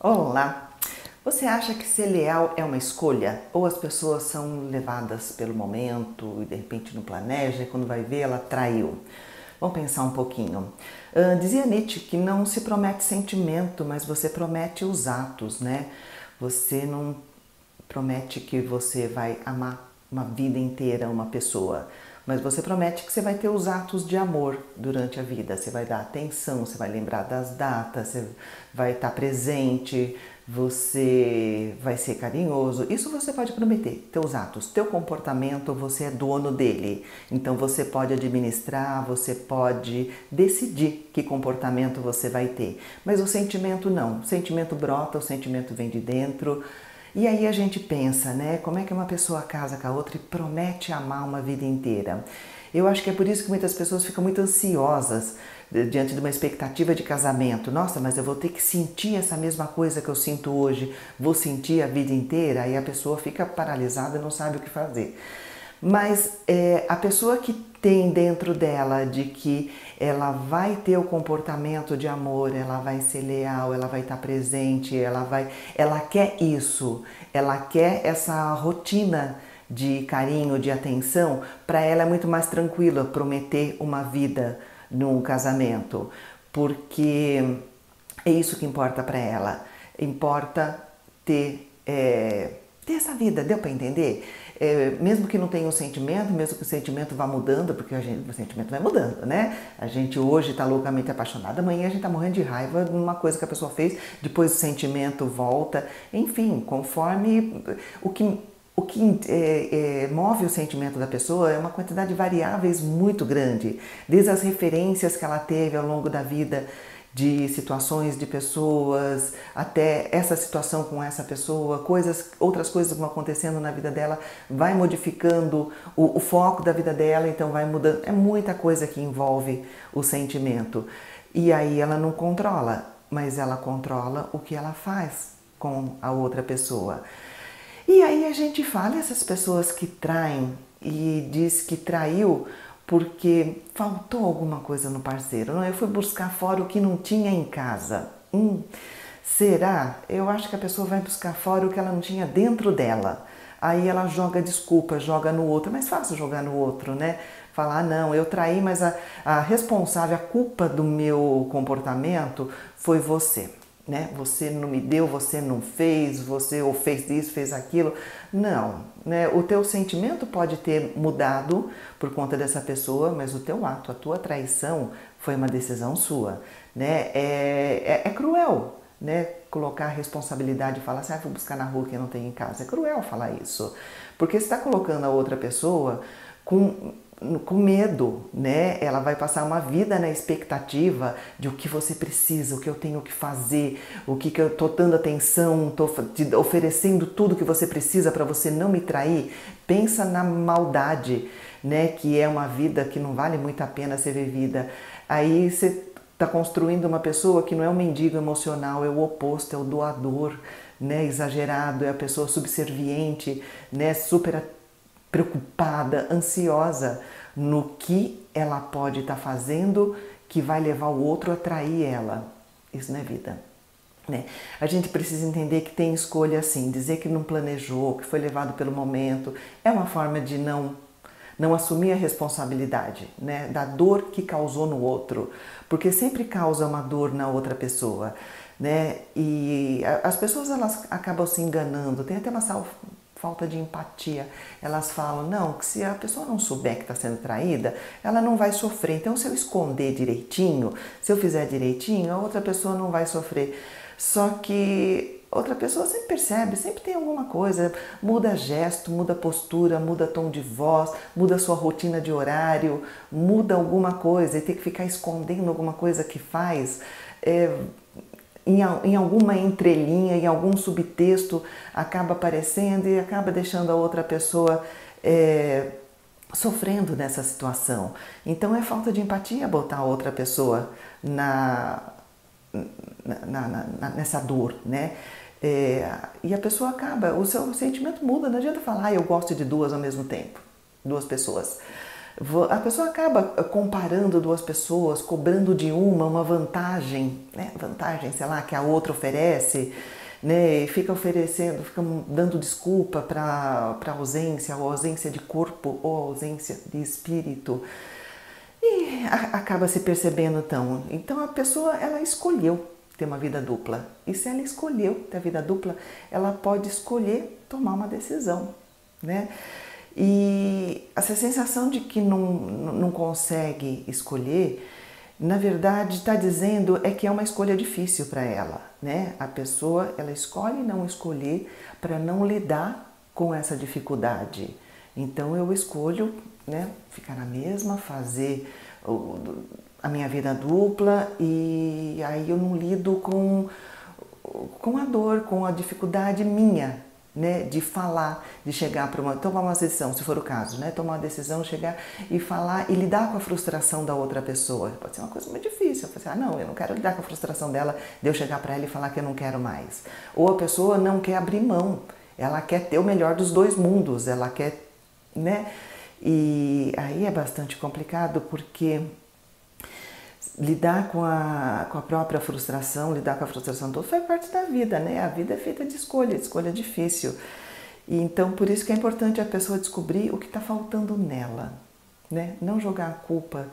Olá! Você acha que ser leal é uma escolha? Ou as pessoas são levadas pelo momento e de repente não planeja e quando vai ver ela traiu? Vamos pensar um pouquinho. Uh, dizia Nietzsche que não se promete sentimento, mas você promete os atos, né? Você não promete que você vai amar uma vida inteira uma pessoa mas você promete que você vai ter os atos de amor durante a vida. Você vai dar atenção, você vai lembrar das datas, você vai estar presente, você vai ser carinhoso. Isso você pode prometer. Teus atos, teu comportamento, você é dono dele. Então você pode administrar, você pode decidir que comportamento você vai ter. Mas o sentimento não. O sentimento brota, o sentimento vem de dentro. E aí a gente pensa, né? Como é que uma pessoa casa com a outra e promete amar uma vida inteira? Eu acho que é por isso que muitas pessoas ficam muito ansiosas diante de uma expectativa de casamento. Nossa, mas eu vou ter que sentir essa mesma coisa que eu sinto hoje, vou sentir a vida inteira, aí a pessoa fica paralisada e não sabe o que fazer. Mas é, a pessoa que tem dentro dela de que ela vai ter o comportamento de amor, ela vai ser leal, ela vai estar presente, ela vai, ela quer isso, ela quer essa rotina de carinho, de atenção, para ela é muito mais tranquilo prometer uma vida num casamento, porque é isso que importa para ela. Importa ter, é, vida, deu para entender? É, mesmo que não tenha um sentimento, mesmo que o sentimento vá mudando, porque gente, o sentimento vai mudando, né? A gente hoje está loucamente apaixonado, amanhã a gente está morrendo de raiva de uma coisa que a pessoa fez, depois o sentimento volta, enfim, conforme o que o que é, é, move o sentimento da pessoa é uma quantidade de variáveis muito grande, desde as referências que ela teve ao longo da vida, de situações de pessoas, até essa situação com essa pessoa, coisas, outras coisas vão acontecendo na vida dela, vai modificando o, o foco da vida dela, então vai mudando. É muita coisa que envolve o sentimento. E aí ela não controla, mas ela controla o que ela faz com a outra pessoa. E aí a gente fala essas pessoas que traem e diz que traiu porque faltou alguma coisa no parceiro. Não, eu fui buscar fora o que não tinha em casa. Hum, será? Eu acho que a pessoa vai buscar fora o que ela não tinha dentro dela. Aí ela joga desculpa, joga no outro. É mais fácil jogar no outro, né? Falar, ah, não, eu traí, mas a, a responsável, a culpa do meu comportamento foi você né? Você não me deu, você não fez, você ou fez isso, fez aquilo. Não, né? O teu sentimento pode ter mudado por conta dessa pessoa, mas o teu ato, a tua traição foi uma decisão sua, né? É, é, é cruel, né? Colocar a responsabilidade e falar assim, ah, vou buscar na rua que não tem em casa. É cruel falar isso, porque está colocando a outra pessoa com com medo, né? Ela vai passar uma vida na expectativa de o que você precisa, o que eu tenho que fazer, o que, que eu tô dando atenção, tô oferecendo tudo que você precisa para você não me trair. Pensa na maldade, né? Que é uma vida que não vale muito a pena ser vivida. Aí você está construindo uma pessoa que não é um mendigo emocional, é o oposto, é o doador, né? Exagerado, é a pessoa subserviente, né? Super preocupada, ansiosa no que ela pode estar tá fazendo que vai levar o outro a trair ela. Isso não é vida. Né? A gente precisa entender que tem escolha assim, dizer que não planejou, que foi levado pelo momento, é uma forma de não não assumir a responsabilidade, né, da dor que causou no outro, porque sempre causa uma dor na outra pessoa, né? E as pessoas elas acabam se enganando. Tem até uma falta de empatia. Elas falam, não, que se a pessoa não souber que está sendo traída, ela não vai sofrer. Então, se eu esconder direitinho, se eu fizer direitinho, a outra pessoa não vai sofrer. Só que outra pessoa sempre percebe, sempre tem alguma coisa, muda gesto, muda postura, muda tom de voz, muda sua rotina de horário, muda alguma coisa e tem que ficar escondendo alguma coisa que faz. É, em, em alguma entrelinha, em algum subtexto, acaba aparecendo e acaba deixando a outra pessoa é, sofrendo nessa situação. Então é falta de empatia botar a outra pessoa na, na, na, nessa dor, né? É, e a pessoa acaba, o seu sentimento muda, não adianta falar, ah, eu gosto de duas ao mesmo tempo, duas pessoas. A pessoa acaba comparando duas pessoas, cobrando de uma uma vantagem, né? vantagem, sei lá, que a outra oferece, né? E fica oferecendo, fica dando desculpa para ausência, ou ausência de corpo, ou ausência de espírito. E a, acaba se percebendo tão. Então a pessoa ela escolheu ter uma vida dupla. E se ela escolheu ter a vida dupla, ela pode escolher tomar uma decisão, né? E essa sensação de que não, não consegue escolher, na verdade, está dizendo é que é uma escolha difícil para ela, né? A pessoa ela escolhe não escolher para não lidar com essa dificuldade. Então eu escolho, né, ficar na mesma, fazer a minha vida dupla e aí eu não lido com com a dor, com a dificuldade minha, né, de falar, de chegar para uma, tomar uma decisão, se for o caso, né, tomar uma decisão, chegar e falar e lidar com a frustração da outra pessoa. Pode ser uma coisa muito difícil. Eu assim, ah, não, eu não quero lidar com a frustração dela, de eu chegar para ela e falar que eu não quero mais. Ou a pessoa não quer abrir mão, ela quer ter o melhor dos dois mundos, ela quer, né? E aí é bastante complicado porque lidar com a, com a própria frustração, lidar com a frustração toda, faz parte da vida, né? A vida é feita de escolha, de escolha difícil. E então, por isso que é importante a pessoa descobrir o que está faltando nela, né? Não jogar a culpa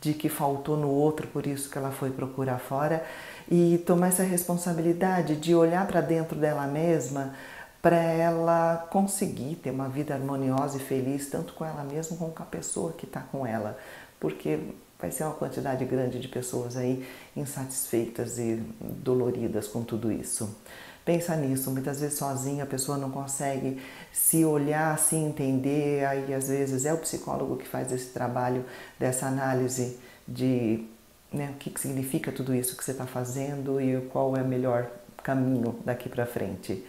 de que faltou no outro, por isso que ela foi procurar fora, e tomar essa responsabilidade de olhar para dentro dela mesma para ela conseguir ter uma vida harmoniosa e feliz, tanto com ela mesma como com a pessoa que está com ela. Porque vai ser uma quantidade grande de pessoas aí insatisfeitas e doloridas com tudo isso. Pensa nisso, muitas vezes sozinha a pessoa não consegue se olhar, se entender, aí às vezes é o psicólogo que faz esse trabalho dessa análise de né, o que, que significa tudo isso que você está fazendo e qual é o melhor caminho daqui para frente.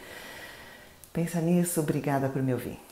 Pensa nisso, obrigada por me ouvir.